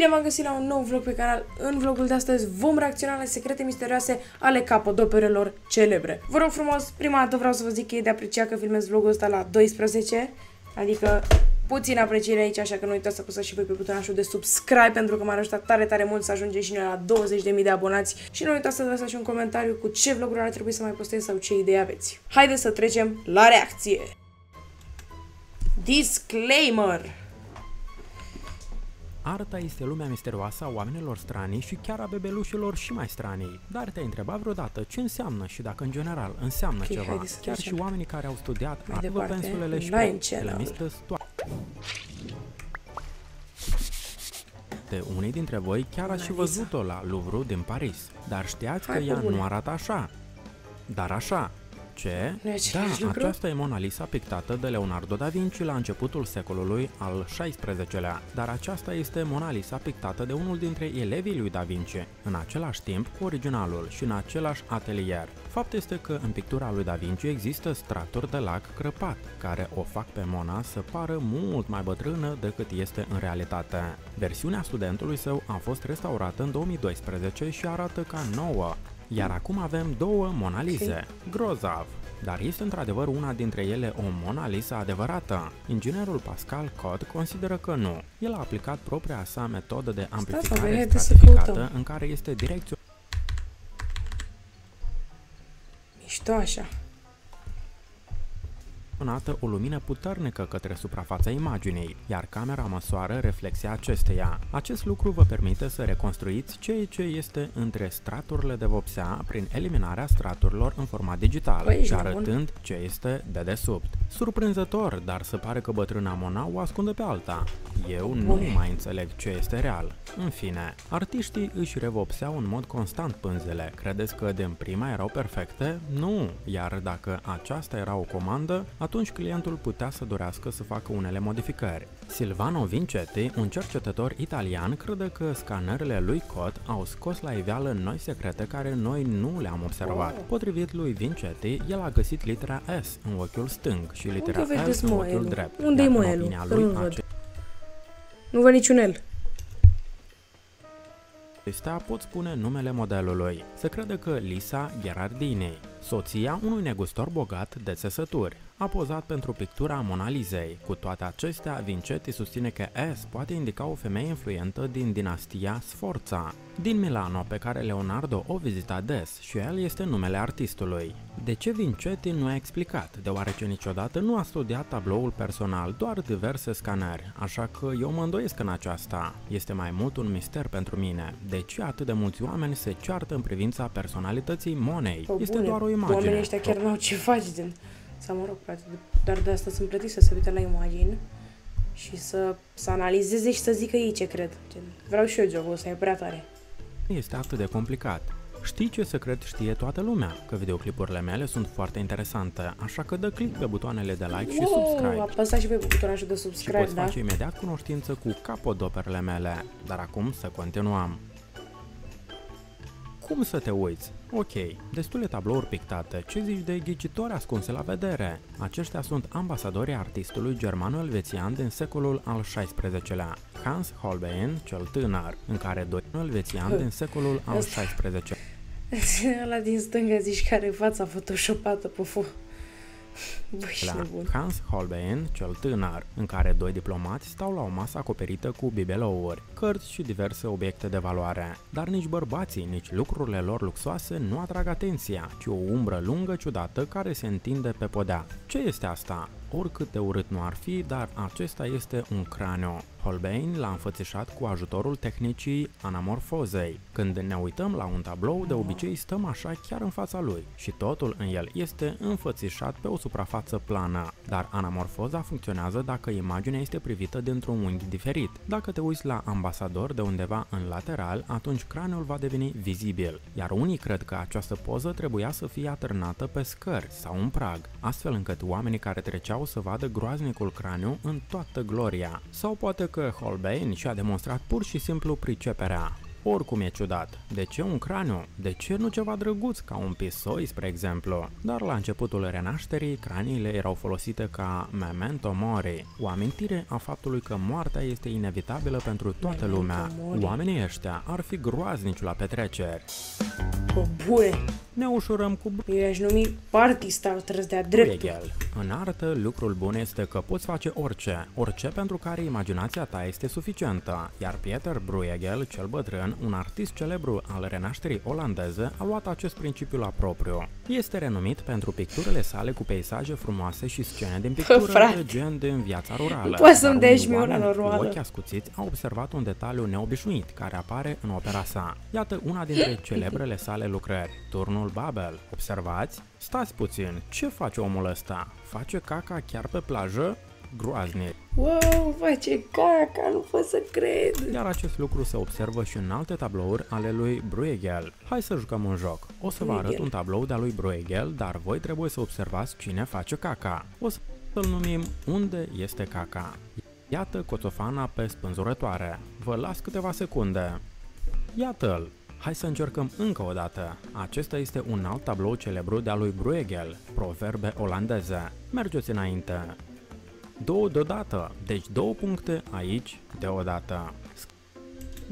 Bine v-am găsit la un nou vlog pe canal. În vlogul de astăzi vom reacționa la secrete misterioase ale capodoperelor celebre. Vă rog frumos, prima dată vreau să vă zic că e de apreciat că filmez vlogul ăsta la 12, adică puțin apreciere aici, așa că nu uitați să apăsați și voi pe butonul de subscribe pentru că m-ar ajuta tare, tare mult să ajungem și noi la 20.000 de abonați și nu uitați să lăsați și un comentariu cu ce vloguri ar trebui să mai postez sau ce idei aveți. Haideți să trecem la reacție! Disclaimer! Arta este lumea misterioasă a oamenilor stranii și chiar a bebelușilor și mai stranii. Dar te-ai întrebat vreodată ce înseamnă și dacă în general înseamnă Ok, ceva. haideți să Chiar trecem. și oamenii care au studiat Mai activă departe, pensulele și Nine pe Channel. mistă De unii dintre voi chiar ați și Mona Lisa. văzut-o la Louvre din Paris. Dar știați Hai, că ea pe bune. nu arată așa. Dar așa. Ce? Nu e același Da, lucru? aceasta e Mona Lisa pictată de Leonardo da Vinci la începutul secolului al XVI-lea, dar aceasta este Mona Lisa pictată de unul dintre elevii lui da Vinci, în același timp cu originalul și în același atelier. Fapt este că în pictura lui da Vinci există straturi de lac crăpat, care o fac pe Mona să pară mult mai bătrână decât este în realitate. Versiunea studentului său a fost restaurată în 2012 și arată ca nouă, iar acum avem două Mona Lise. Grozav! Dar este într-adevăr una dintre ele o Mona Lisa adevărată? Inginerul Pascal Cod consideră că nu. El a aplicat propria sa metodă de băi, amplificare haideți să stratificată căutăm. în care este direcționată Mișto așa. O lumină puternică către suprafața imaginii, iar camera măsoară reflexia acesteia. Acest lucru vă permite să reconstruiți ceea ce este între straturile de vopsea prin eliminarea straturilor în format digital Băi, ești și nebun. arătând ce este de desubt. Surprinzător, dar se pare că bătrâna Mona o ascunde pe alta. Eu nu Bune. mai înțeleg ce este real. În fine, artiștii își revopseau în mod constant pânzele. Credeți că din prima erau perfecte? Nu! Iar dacă aceasta era o comandă, atunci clientul putea să dorească să facă unele modificări. Silvano Vincetti, un cercetător italian, crede că scanerele lui Cot au scos la iveală noi secrete care noi nu le-am observat. Oh. Potrivit lui Vincetti, el a găsit litera S în ochiul stâng și litera Unde L vedeți, în mă, ochiul elul? drept. Unde-i, Iar mă, în elul? opinia Că lui, nu-l văd. acest Nu văd niciun el. Acestea pot spune numele modelului. Se crede că Lisa Gherardini, soția unui negustor bogat de țesături, a pozat pentru pictura Mona Lisei. Cu toate acestea, Vincetti susține că S poate indica o femeie influentă din dinastia Sforza, din Milano, pe care Leonardo o vizita des și el este numele artistului. De ce Vincetti nu a explicat, deoarece niciodată nu a studiat tabloul personal, doar diverse scanări, așa că eu mă îndoiesc în aceasta. Este mai mult un mister pentru mine. De ce atât de mulți oameni se ceartă în privința personalității Monei? Pe Este bune, doar o imagine. Oamenii ăștia chiar n-au ce face, gen. Sau mă rog, poate, doar de asta sunt plătiți să se uite la imagini și să, să analizeze și să zică ei ce cred. Gen, vreau și eu jocul ăsta, e prea tare. Nu este atât de complicat. Știi ce secret știe toată lumea? Că videoclipurile mele sunt foarte interesante, așa că dă click pe butoanele de like și subscribe. apăsați și voi pe butonajul de Și subscribe, poți da? face imediat cunoștință cu capodoperele mele. Dar acum să continuăm. Cum să te uiți? Ok, destule tablouri pictate, ce zici de ghicitori ascunse la vedere? Aceștia sunt ambasadorii artistului germano-elvețian din secolul al XVI-lea, Hans Holbein, cel tânăr, în care doi elvețian din secolul al Ăsta. XVI-lea. Ăla din stânga zici care e fața photoshopată pe fo... Băi, ești la nebun. Hans Holbein, cel tânăr, în care doi diplomați stau la o masă acoperită cu bibelouri, cărți și diverse obiecte de valoare. Dar nici bărbații, nici lucrurile lor luxoase nu atrag atenția, ci o umbră lungă ciudată care se întinde pe podea. Ce este asta? Oricât de urât nu ar fi, dar acesta este un craniu. Holbein l-a înfățișat cu ajutorul tehnicii anamorfozei. Când ne uităm la un tablou, de obicei stăm așa chiar în fața lui și totul în el este înfățișat pe o suprafață plană. Dar anamorfoza funcționează dacă imaginea este privită dintr-un unghi diferit. Dacă te uiți la ambasador de undeva în lateral, atunci craniul va deveni vizibil, iar unii cred că această poză trebuia să fie atârnată pe scări sau în prag, astfel încât oamenii care treceau să vadă groaznicul craniu în toată gloria. Sau poate că Holbein și-a demonstrat pur și simplu priceperea. Oricum e ciudat. De ce un craniu? De ce nu ceva drăguț, ca un pisoi, spre exemplu? Dar la începutul renașterii, craniile erau folosite ca memento mori, o amintire a faptului că moartea este inevitabilă pentru toată Memento lumea. mori. Oamenii ăștia ar fi groaznici la petreceri. Bă, bune. Ne ușurăm cu Eu i-aș numi party starters de-a dreptul. Bruegel. În artă, lucrul bun este că poți face orice, orice pentru care imaginația ta este suficientă, iar Pieter Bruegel, cel bătrân, un artist celebru al renașterii olandeze, a luat acest principiu la propriu. Este renumit pentru picturile sale cu peisaje frumoase și scene din pictură, frate. gen din viața rurală. poți să-mi Dar dai unii mie una oameni normală. Cu ochi ascuțiți au observat un detaliu neobișnuit care apare în opera sa. Iată una dintre celebrele sale lucrări, Turnul Babel. Observați? Stați puțin, ce face omul ăsta? Face caca chiar pe plajă? Groaznic. Wow, face caca, nu pot să cred. Iar acest lucru se observă și în alte tablouri ale lui Bruegel. Hai să jucăm un joc. O să vă arăt Bruegel. un tablou de-a lui Bruegel, dar voi trebuie să observați cine face caca. O să-l numim Unde este caca. Iată cotofana pe spânzurătoare. Vă las câteva secunde. Iată-l! Hai să încercăm încă o dată. Acesta este un alt tablou celebru de-a lui Bruegel, proverbe olandeze. Mergeți înainte. Două deodată, deci două puncte aici deodată.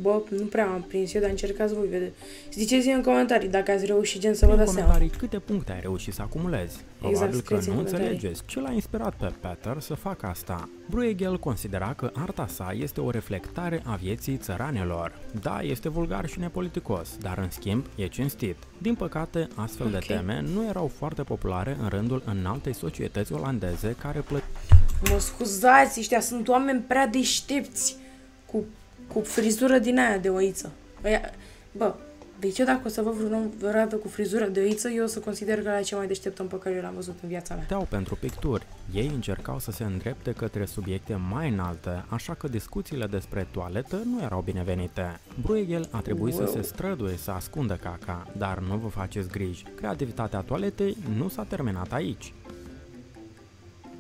Bă, nu prea am prins eu, dar încercați voi, vede. Ziceți-mi în comentarii dacă ați reușit gen să vă în dați seama. comentarii câte puncte ai reușit să acumulezi. Probabil că scrieți în nu comentarii. înțelegeți ce l-a inspirat pe Peter să facă asta. Bruegel considera că arta sa este o reflectare a vieții țăranelor. Da, este vulgar și nepoliticos, dar în schimb e cinstit. Din păcate, astfel Ok. de teme nu erau foarte populare în rândul înaltei societăți olandeze care plă- Mă scuzați, ăștia sunt oameni prea deștepți. Cu, cu frizură din aia de oiță. Aia, bă, deci eu dacă o să văd vreun om vreodată cu frizură de oiță, eu o să consider că la cea mai deștept om pe care eu l-am văzut în viața mea. plăteau pentru picturi. Ei încercau să se îndrepte către subiecte mai înalte, așa că discuțiile despre toaletă nu erau binevenite. Bruegel a trebuit Wow. să se străduie să ascundă caca, dar nu vă faceți griji. Creativitatea toaletei nu s-a terminat aici.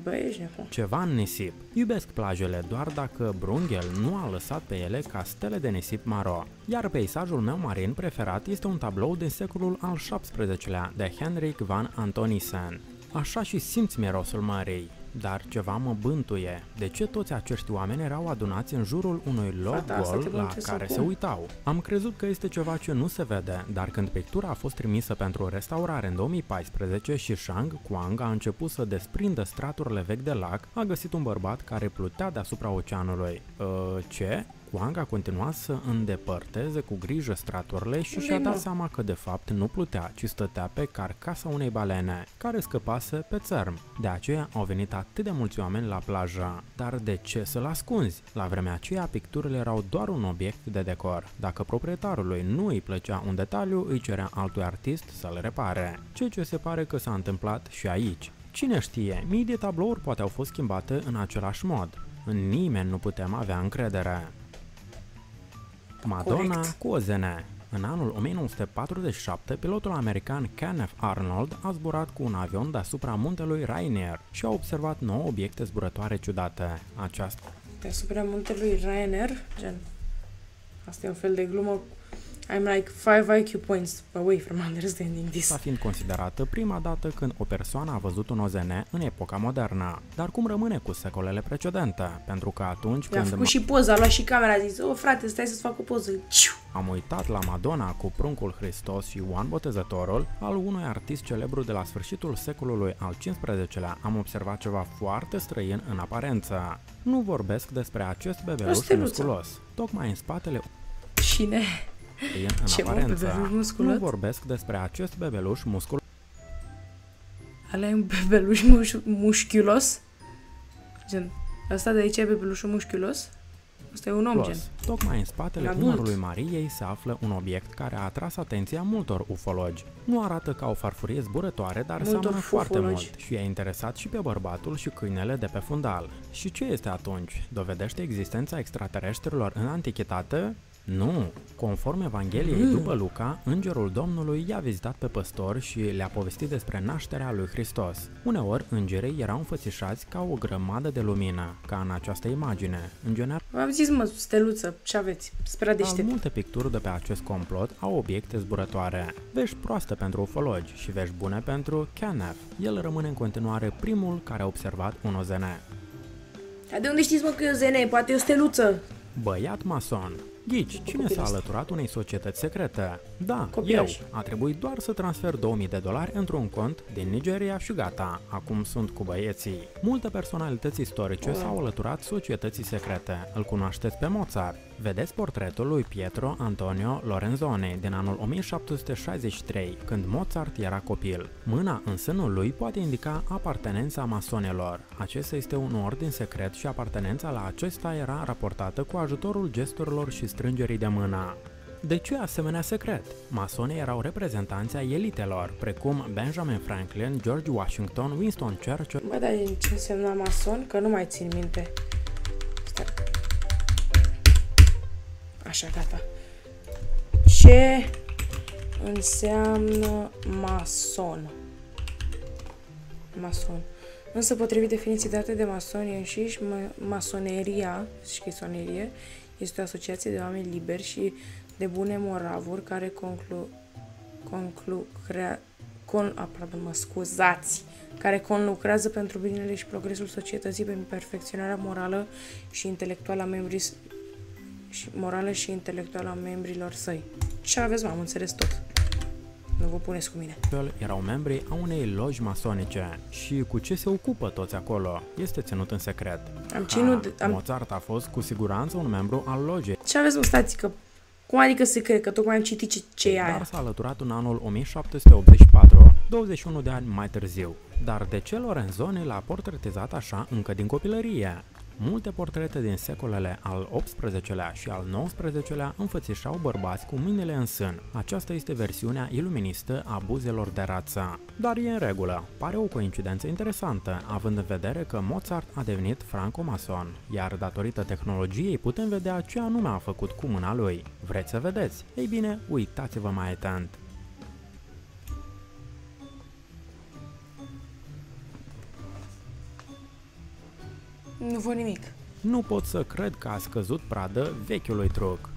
Bă, ești nebun. Ceva în nisip. Iubesc plajele doar dacă Brungel nu a lăsat pe ele ca stele de nisip maro. Iar peisajul meu marin preferat este un tablou din secolul al XVII-lea de Henrik van Antonissen. Așa și simți mirosul mării, dar ceva mă bântuie. De ce toți acești oameni erau adunați în jurul unui loc Fata, asta gol te la bântuie care sau se cum? uitau? Am crezut că este ceva ce nu se vede, dar când pictura a fost trimisă pentru restaurare în 2014 și Shang Kuang a început să desprindă straturile vechi de lac, a găsit un bărbat care plutea deasupra oceanului. Uh, ce? Kuang a continuat să îndepărteze cu grijă straturile și și-a Unde-i, dat mă? seama că de fapt nu plutea, ci stătea pe carcasa unei balene, care scăpase pe țărm. De aceea au venit atât de mulți oameni la plajă. Dar de ce să-l ascunzi? La vremea aceea, picturile erau doar un obiect de decor. Dacă proprietarului nu îi plăcea un detaliu, îi cerea altui artist să-l repare. Ceea ce se pare că s-a întâmplat și aici. Cine știe, mii de tablouri poate au fost schimbate în același mod. În nimeni nu putem avea încredere. Madonna Corect. cu o zene. În anul 1947, pilotul american Kenneth Arnold a zburat cu un avion deasupra muntelui Rainier și a observat nouă obiecte zburătoare ciudate. Aceasta Deasupra muntelui Ryanair, gen. Asta e un fel de glumă. I'm like 5 IQ points away from understanding this. fiind considerată prima dată când o persoană a văzut un OZN în epoca modernă. Dar cum rămâne cu secolele precedente? Pentru că atunci I-a când făcut și poza, a luat și camera, a zis, o frate, stai să-ți fac o poză. Ciu! am uitat la Madonna cu pruncul Hristos și Ioan Botezătorul, al unui artist celebru de la sfârșitul secolului al XV-lea, am observat ceva foarte străin în aparență. Nu vorbesc despre acest bebeluș steluță. musculos. Tocmai în spatele Cine? Străin în Ce, mă, aparență. bebeluș musculos? Nu vorbesc despre acest bebeluș musculos Ăla e un bebeluș muș- mușchiulos? Gen, ăsta de aici e bebelușul mușchiulos? Ăsta e un om, gen. Tocmai în spatele Un adult. umărului Mariei se află un obiect care a atras atenția multor ufologi. Nu arată ca o farfurie zburătoare, dar Multor seamănă foarte fufologi. mult și i-a interesat și pe bărbatul și câinele de pe fundal. Și ce este atunci? Dovedește existența extraterestrilor în antichitate? Nu, conform Evangheliei Mm. după Luca, îngerul Domnului i-a vizitat pe păstori și le-a povestit despre nașterea lui Hristos. Uneori, îngerii erau înfățișați ca o grămadă de lumină, ca în această imagine. În general, Am zis, mă, steluță, ce aveți? Spera deștept. multe picturi de pe acest complot au obiecte zburătoare. Vești proaste pentru ufologi și vești bune pentru Kenneth. El rămâne în continuare primul care a observat un OZN. Dar de unde știți, mă, că e o zene? Poate e o steluță. Băiat mason. Ghici, cine copilul s-a ăsta. alăturat unei societăți secrete? Da, Copilaș. eu. A trebuit doar să transfer 2000 de dolari într-un cont din Nigeria și gata. Acum sunt cu băieții. Multe personalități istorice s-au alăturat societății secrete. Îl cunoașteți pe Mozart. Vedeți portretul lui Pietro Antonio Lorenzoni din anul 1763, când Mozart era copil. Mâna în sânul lui poate indica apartenența masonilor. Acesta este un ordin secret și apartenența la acesta era raportată cu ajutorul gesturilor și strângerii de mână. De ce asemenea secret? Masonii erau reprezentanți ai elitelor, precum Benjamin Franklin, George Washington, Winston Churchill, Bă, dar ce însemna mason? Că nu mai țin minte. Stai. Așa, gata. Ce înseamnă mason? Mason. Însă, potrivit definiției date de masoni înșiși, ma- masoneria, schizonerie, este o asociație de oameni liberi și de bune moravuri care conclu, conclu, crea, con, a, pardon, mă scuzați, care conlucrează pentru binele și progresul societății pentru perfecționarea morală și intelectuală a membrii s- și morală și intelectuală a membrilor săi. Ce aveți, m-am înțeles tot. Nu vă puneți cu mine. erau membri a unei loji masonice. Și cu ce se ocupă toți acolo? Este ținut în secret. Am ținut... Am, Mozart a fost cu siguranță un membru al lojei. ce aveți, mă, stați, că... Cum adică secret? Că tocmai am citit ce, ce e Dar aia. s-a alăturat în anul 1784, 21 de ani mai târziu. Dar de ce Lorenzoni l-a portretizat așa încă din copilărie? Multe portrete din secolele al XVIII-lea și al XIX-lea înfățișau bărbați cu mâinile în sân. Aceasta este versiunea iluministă a buzelor de rață. Dar e în regulă. Pare o coincidență interesantă, având în vedere că Mozart a devenit franco-mason, iar datorită tehnologiei putem vedea ce anume a făcut cu mâna lui. Vreți să vedeți? Ei bine, uitați-vă mai atent. Nu văd nimic. Nu pot să cred că a scăzut pradă vechiului truc.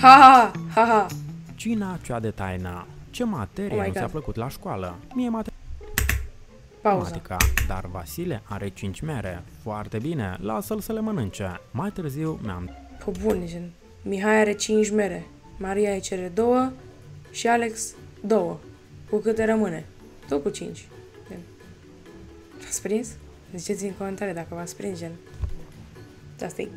Ha, ha, ha, ha. Cina cea de taină. Ce materie Oh my nu ți-a God. plăcut la școală? Mie Pauză. matematica, dar Vasile are 5 mere. Foarte bine, lasă-l să le mănânce. Mai târziu mi-am Pe bun, gen. Mihai are 5 mere. Maria îi cere 2 și Alex 2. Cu câte rămâne? Tot cu 5. Gen. V-ați prins? Ziceți în comentarii dacă v-ați prins, gen. Asta e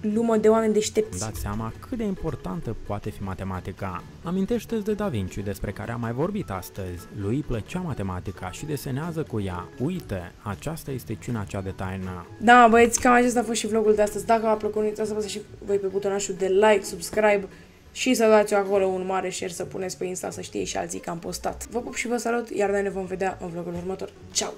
lumă de oameni deștepți. dat seama cât de importantă poate fi matematica. Amintește-ți de Da Vinci despre care am mai vorbit astăzi. Lui îi plăcea matematica și desenează cu ea. Uite, aceasta este cina cea de taină. Da, băieți, cam acesta a fost și vlogul de astăzi. Dacă v-a plăcut, nu uitați să apăsați și voi pe butonașul de like, subscribe și să dați acolo un mare share să puneți pe Insta să știe și alții că am postat. Vă pup și vă salut, iar noi ne vom vedea în vlogul următor. Ciao!